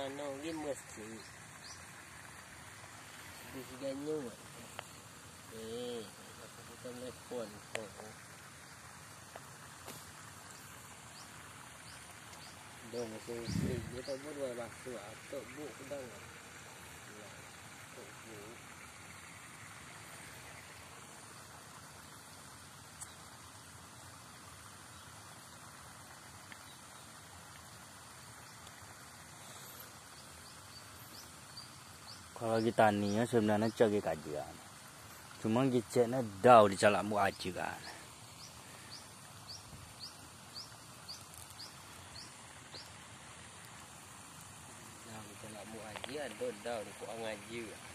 nano di masjid. Di seganyo. Eh, aku kita telepon. Oh. Dong sing sing dia tak buat basuh atau bu pedang. Ya. kalau kita nih sebenarnya cagi kajian cuma giceknya dau di calakmu aja kan Nah, di nak buat haji ada dah ni kau ngaji.